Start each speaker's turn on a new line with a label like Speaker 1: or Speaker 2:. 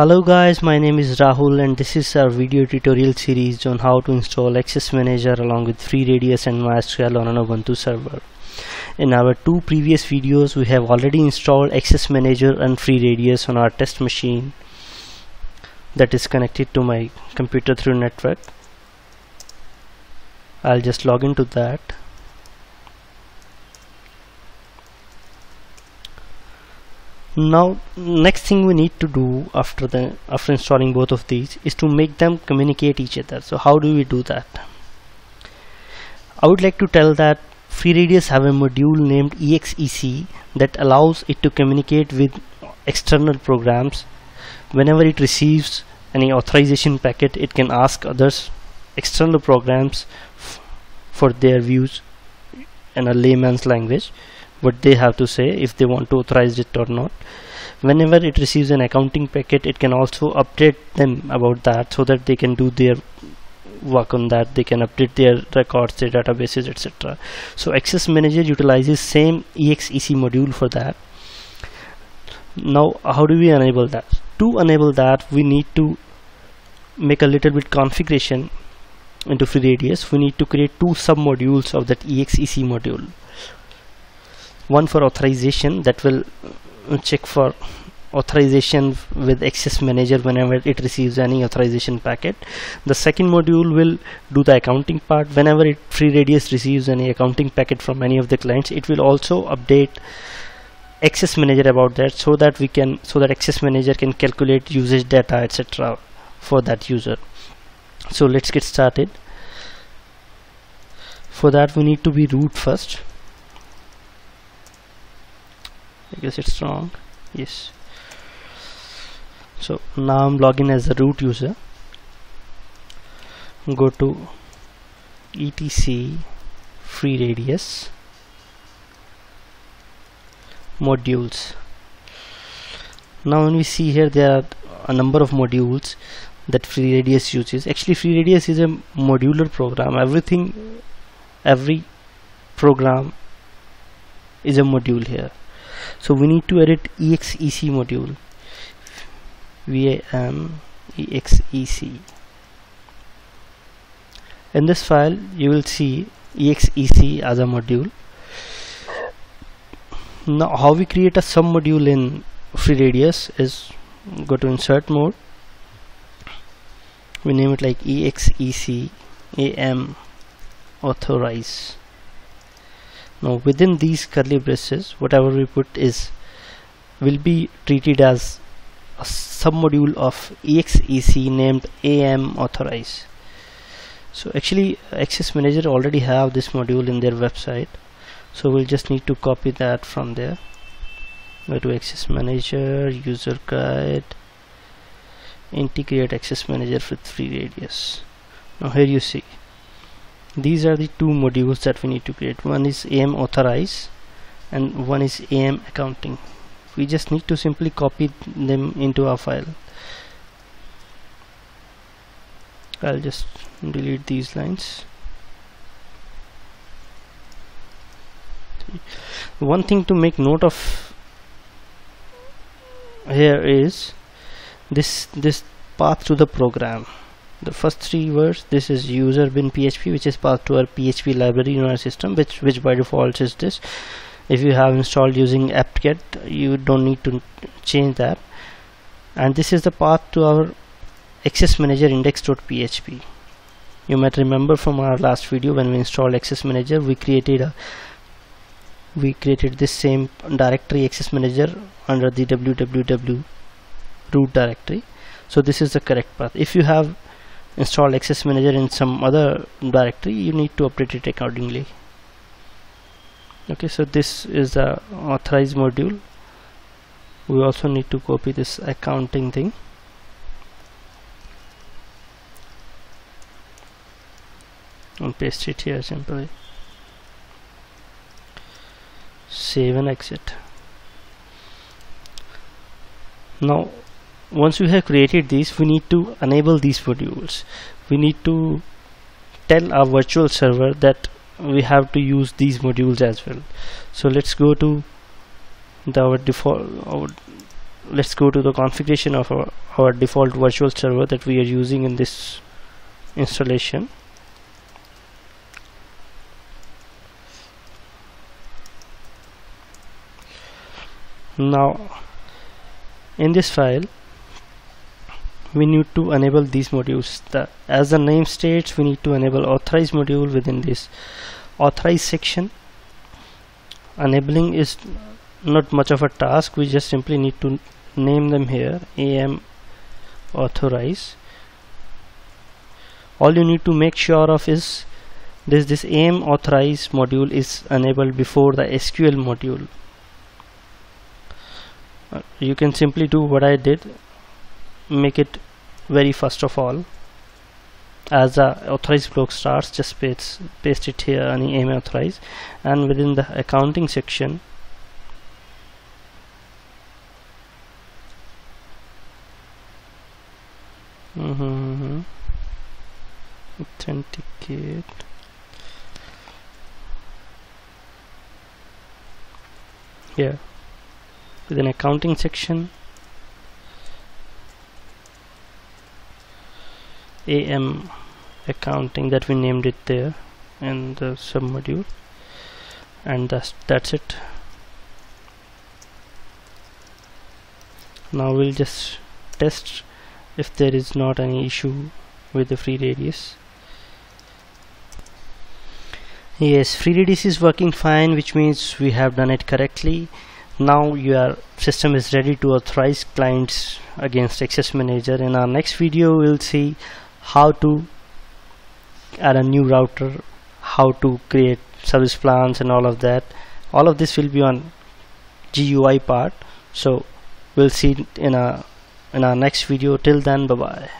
Speaker 1: Hello guys, my name is Rahul and this is our video tutorial series on how to install Access Manager along with FreeRadius and MySQL on an Ubuntu server. In our two previous videos, we have already installed Access Manager and FreeRadius on our test machine that is connected to my computer through network. I'll just log into that. Now next thing we need to do after the after installing both of these is to make them communicate each other. So how do we do that? I would like to tell that FreeRadius have a module named exec that allows it to communicate with external programs. Whenever it receives any authorization packet it can ask others external programs for their views in a layman's language what they have to say if they want to authorize it or not. Whenever it receives an accounting packet it can also update them about that so that they can do their work on that. They can update their records their databases etc so access manager utilizes same exec module for that. Now how do we enable that? To enable that we need to make a little bit configuration into FreeRadius. We need to create two sub modules of that exec module one for authorization that will check for authorization with access manager whenever it receives any authorization packet. The second module will do the accounting part. Whenever it FreeRadius receives any accounting packet from any of the clients it will also update access manager about that so that we can so that access manager can calculate usage data etc for that user. So let's get started. For that we need to be root first I guess it's wrong. Yes. So now I'm logging as a root user. Go to etc free radius modules. Now when we see here there are a number of modules that FreeRadius uses. Actually FreeRadius is a modular program. Everything every program is a module here so we need to edit exec module. Vim exec in this file you will see exec as a module. Now how we create a sub module in FreeRadius is go to insert mode. We name it like exec am authorize now within these curly braces whatever we put is will be treated as a submodule of exec named am authorize. So actually access manager already have this module in their website. So we'll just need to copy that from there. Go to access manager user guide integrate access manager with FreeRadius now here you see these are the two modules that we need to create. One is am authorize and one is am accounting. We just need to simply copy them into our file. I'll just delete these lines. One thing to make note of here is this this path to the program the first three words this is user bin php which is passed to our php library in our system which which by default is this. If you have installed using apt-get you don't need to change that. And this is the path to our access manager index.php you might remember from our last video when we installed access manager we created a we created this same directory access manager under the www root directory. So this is the correct path. If you have install access manager in some other directory you need to update it accordingly. Okay so this is the authorize module. We also need to copy this accounting thing. And paste it here simply. Save and exit. Now once we have created these we need to enable these modules. We need to tell our virtual server that we have to use these modules as well. So let's go to the our default our let's go to the configuration of our, our default virtual server that we are using in this installation. Now in this file we need to enable these modules. The, as the name states we need to enable authorize module within this authorize section. Enabling is not much of a task. We just simply need to name them here. Am authorize. All you need to make sure of is this this am authorize module is enabled before the SQL module. Uh, you can simply do what I did make it very first of all as the authorize block starts just paste, paste it here and am authorize and within the accounting section mm -hmm. authenticate. Here. Within accounting section am accounting that we named it there in the submodule. And that's that's it. Now we'll just test if there is not any issue with the free radius. Yes free radius is working fine which means we have done it correctly. Now your system is ready to authorize clients against access manager. In our next video we'll see how to add a new router how to create service plans and all of that. All of this will be on GUI part. So we'll see in a in our next video. Till then bye bye